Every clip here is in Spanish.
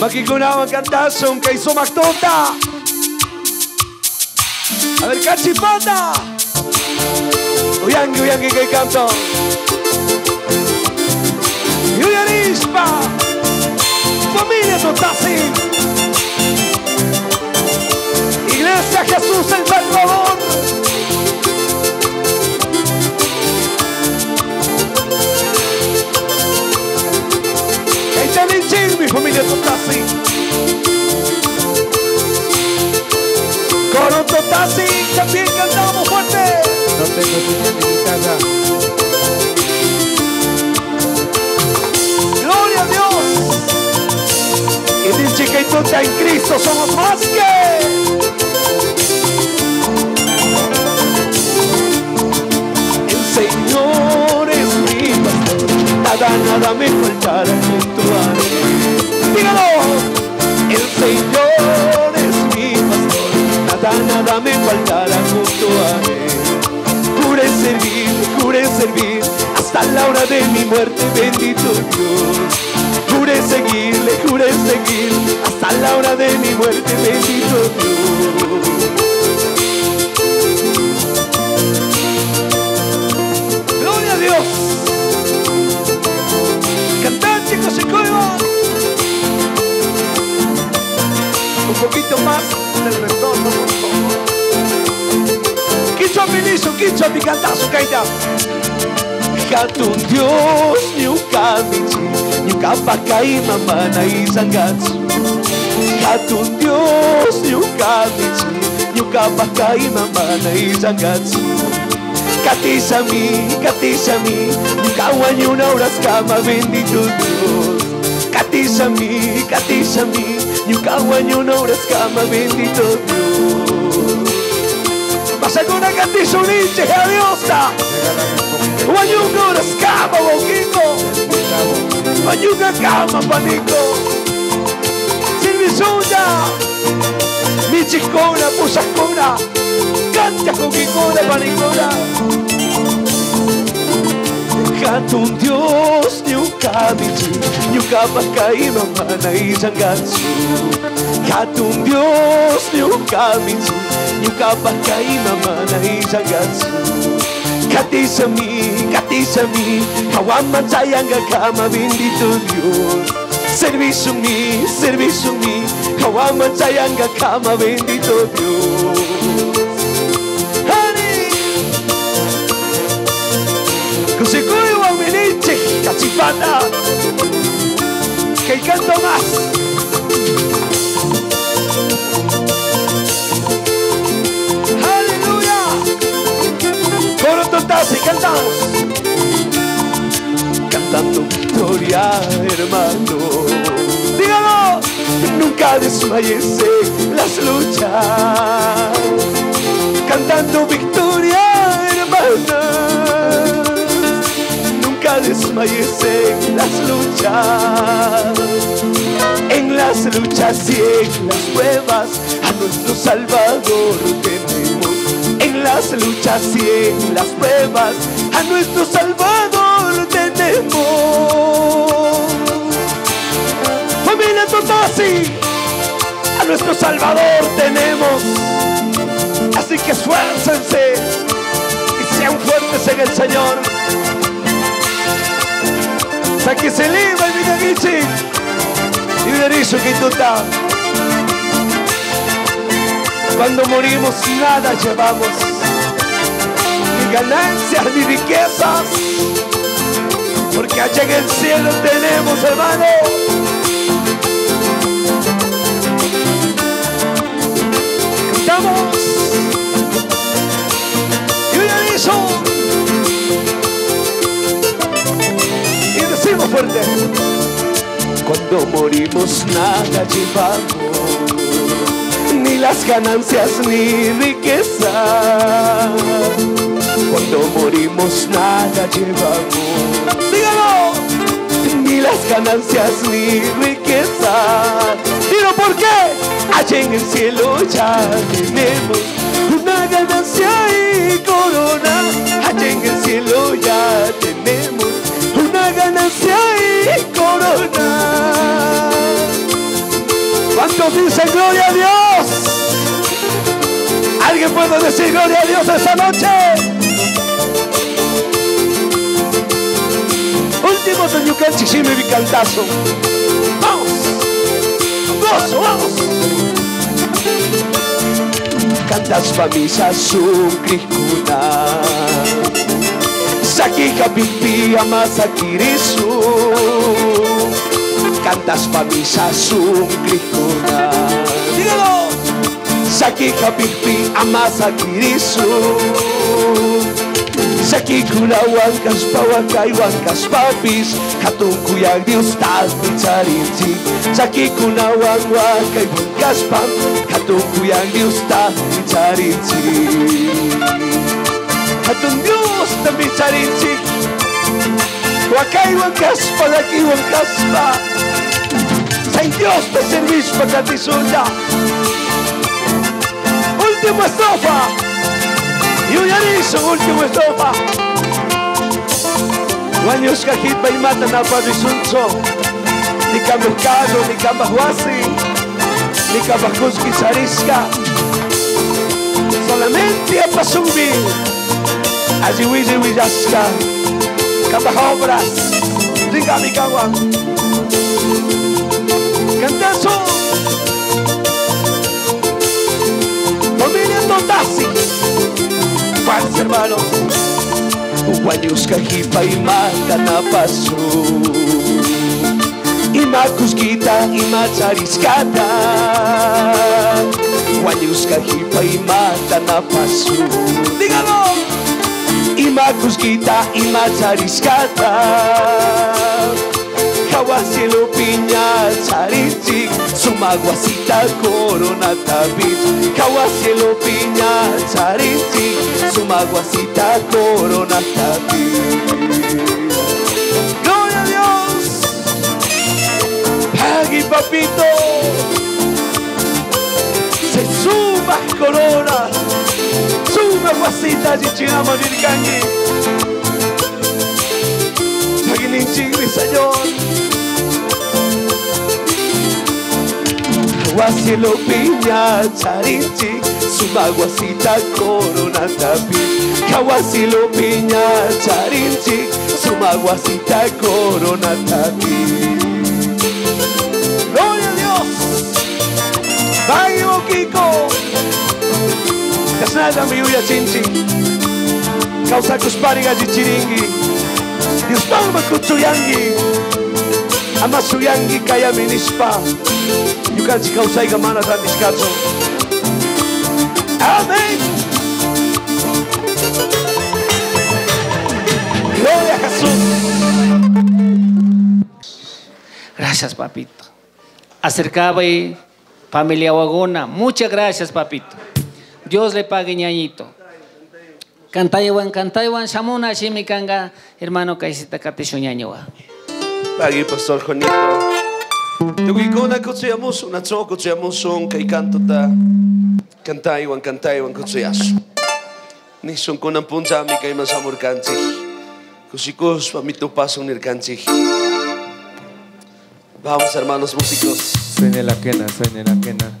Makikunao ang kantasong kay Sumaktota. A ver, cachipata. Uyangi, uyangi kay canto. Yuyarispa. Familia Totasi. Iglesia Jesús el Salvador. Dice que tú en Cristo somos más que. El Señor es mi pastor, nada, nada me faltará junto a él. Dígalo. El Señor es mi pastor, nada, nada me faltará junto a él. Juré servir, juré servir hasta la hora de mi muerte, bendito Dios. Juré seguirle, juré seguir hasta la hora de mi muerte, bendito Dios. Gloria a Dios. Cantar chicos y coimas. Un poquito más del retorno, por favor. Quicho quicho mi cantazo, nyuka michi, nyuka pakai mama na isangatsu. Katun Dios, nyuka michi, kavintsy nikapakay mamana izangatsy katondios io kavintsy nikapakay mamana izangatsy katisami katisami nikawanionao raskamavendi todos katisami katisami nikawanionao raskamavendi todos Pasa con una katisa uniche, a Dios ta. Regálame un poquito Wanyuga uras kama boquito. de chavo. Wanyuga kama paniko. Silvisuya. Michikona, pusakona. Canta kukikona, panikona. Katun Dios ni ukamichi ni ukapakai mama na isangatsu Katun Dios ni ukamichi ni ukapakai mama na isangatsu Katisami, katisami, kawaman sayanga kama bendito Dios. Servicio mi, servicio mi, kawaman sayanga kama bendito Dios. Kusikuyu ang miniche, kachipata, kay canto más. Aleluya. Coro totas y cantamos. Cantando victoria, hermano. Dígalo. Nunca desmayes en las luchas. Cantando victoria, Desmayes en las luchas. En las luchas y en las pruebas a nuestro Salvador tenemos. En las luchas y en las pruebas a nuestro Salvador tenemos. Familia Totasi, a nuestro Salvador tenemos. Así que esfuércense y sean fuertes en el Señor. Sáquese el lima y Mitagichi. Y derecho que tú estás. Cuando morimos nada llevamos, ni ganancias ni riquezas, porque allá en el cielo tenemos, hermano. Cantamos. Fuerte. Cuando morimos nada llevamos, ni las ganancias ni riqueza. Cuando morimos nada llevamos, dígalo, ni las ganancias ni riqueza. Dilo por qué, allá en el cielo ya tenemos una ganancia y corona. Gloria a Dios? ¿Alguien puede decir gloria a Dios esta noche? Último de Yucanchi, sí me vi cantazo. Vamos. Gozo, vamos. Cantas famisa sukrikuna Sakika pipi amasa kirisu Cantas famisa sukrikuna Saki Shakika Bigby Amasa Kirisu. Shakikula Wankas Pawakai Wankas Papis. Katukuya Diustas kuna Shakikuna Wanwakai Wankas Pam. Katukuya Diustas Pichariti. Katun Dios na Pichariti. Wakai Wankas Palaki Wankas Pam. Sa Dios te servis pagkatisunda Última estrofa y un yarizo, último estrofa. Guanyos kahit may mata na parisunso. Ni ka merkado, ni ka mahuasi, ni sa riska. Solamente a pasumbi, así wizi wizaska. Kabahobras, diga mi kawang. Cantazo. Familia Totasi. Paz, hermanos. Guanyos kahipa y mata na paso. Ima kuskita, ima chariskata. Guanyos kahipa y mata na paso. Dígalo. Ima kuskita, ima chariskata. Kawasilo piña charichi Sumaguasita corona tabis Kawasilo piña charichi Sumaguasita corona tabis Gloria a Dios Pagui papito Se suma corona Suma guasita chichigama nirkangi Pagilinchi mi señor Guasilo piña charinchi Sumaguasita corona tapi. Kawasilo piña charinchi Sumaguasita corona tapi. Gloria a Dios. Bayo Kiko. Kasnada mi uya chinchi Kausa kuspariga chichiringi Dios palma kutsuyangi Ama suyangi kaya minispa Yukanchi kausaiga mana tan discacho Amén Gloria a Jesús Gracias, papito. Acercaba y familia Wagona. Muchas gracias, papito. Dios le pague ñañito. Cantaiwan, cantaiwan, shamuna, shimi kanga, hermano kaisita katisho ñañowa. Pagi Pastor Juanito. Tugikona kutsuyamos Una tso kutsuyamos Son kay kanto ta Kantaiwan kantaiwan kutsuyaso Ni son kunan punzami kay masamur kanchi Kusikus pamito pasong nirkanchi Vamos hermanos músicos. Suene la quena, suene la quena.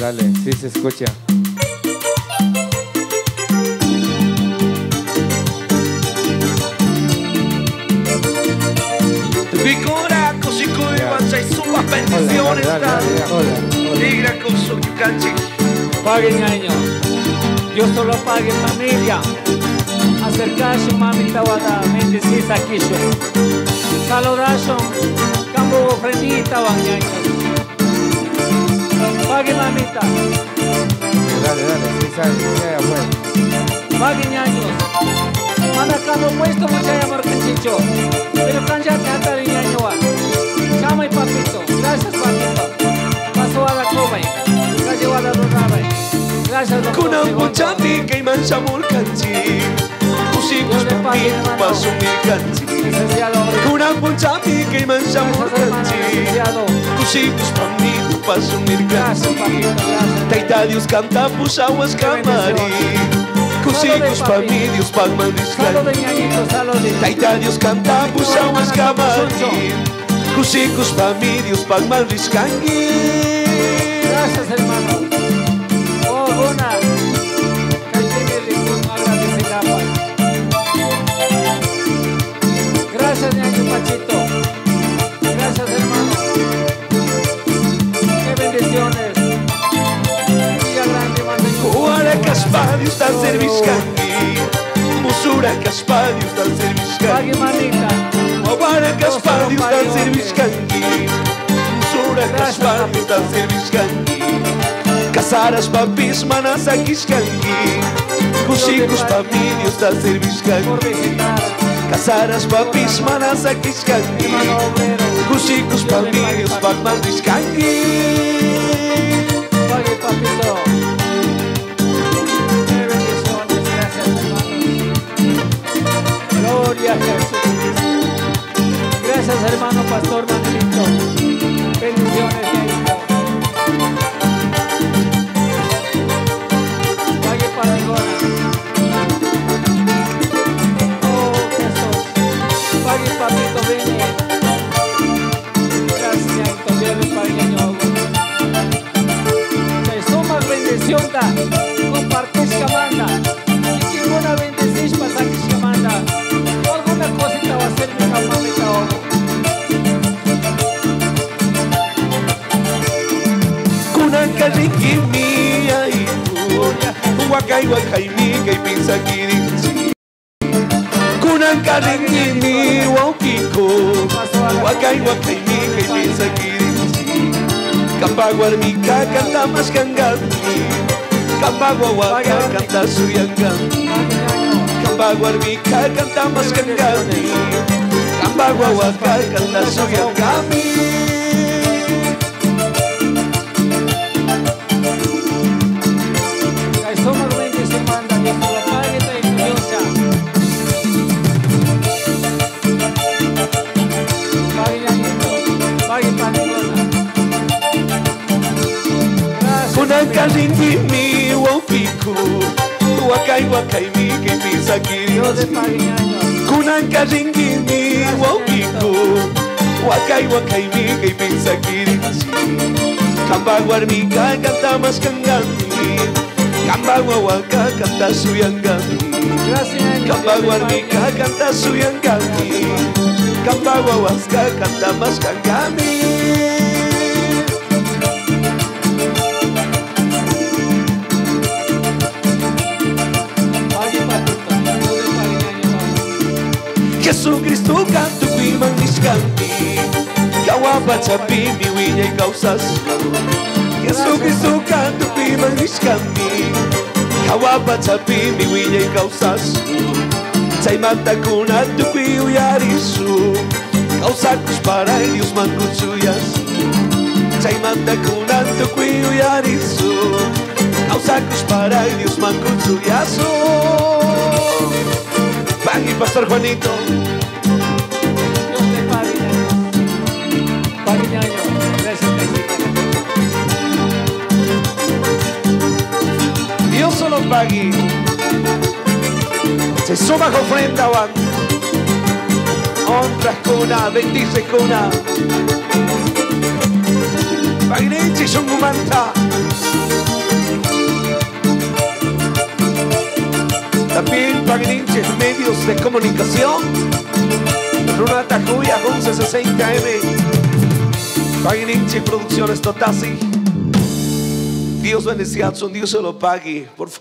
Dale, sí se escucha. Tugikona kusikuiwan Say sumas Hola, bendiciones dale, dale, ta hola, hola. Ligra kuso yukanchi Pague ñaño. Dios solo pague familia. Acercarse, mamita wada, bendecir saquillo. Saludación, campo ofrendita, ñaños. Pague mamita. Dale, dale, sí sale, sí afuera. Magiñaños. Mana kamo puesto mucha amor canchicho. Pero canja canta de ñañoa. Chama y papito. Gracias papito. Paso a la coma. Gracias a la dorada. Gracias. Kunan Segundo. punzami kay mansamur kanchi Kusikus Licenciado. Kunang punzami kay mansamur Gracias hermano. kanchi Licenciado. Kusikus nirkanchi papito. Gracias. Taita Dios canta pusawas kamari Kusikus papi. pamilius pagman Salud de riskan ñañito, salud de Taita Dios canta pusawas kamani Kusikus pamilius pagman riskangi Gracias, hermano. Caspari está a ser biscandi Obara Caspari está a ser Sura Caspari está a ser casar as papis manas a quiscandi os papilhos está a ser casar as papis manas a quiscandi papilhos papinhos papinhos papinhos papinhos papinhos Gracias, hermano Pastor Manuelito. kaiwa kaimika ipinsakirintsi kunankaninkimi wawkiko wakaiwa kaimika ipinsakirintsi kapag warmika kantamashkanganmi kapag wawaka kantasuyangami kapag warmika kantamashkanganmi kapag wawaka kantasuyangami Kalingi mi wopiku Wakai wakai mi kipisa kirinchi Kunan kalingi mi wopiku Wakai wakai mi kipisa kirinchi Kamba warmika kanta mas kangami Kamba wawaka kanta suyangami Kamba warmika kanta suyangami Kamba wawaska kanta mas kangami mistukan tuk wi mangiskanti Kawabachapi mi willay kawsaskan Yesu Kristukan tuk wi mangiskanti Kawabachapi mi willay kawsaskan Chaymantakuna tuk wi uyarisu Kawsakushparay Dios mankuchuyas Chaymantakuna tuk wi uyarisu Kawsakushparay Dios mankuchuyasu Pan y Pastor Juanito. Se suma con ofrenda, Juan. Honras cuna, bendice cuna. Pagnichi Shungumanta. También Pagnichi medios de comunicación. Runata Juya 1160M. Pagnichi Producciones Totasi. Dios bendiga, son Dios se lo pague. Por favor.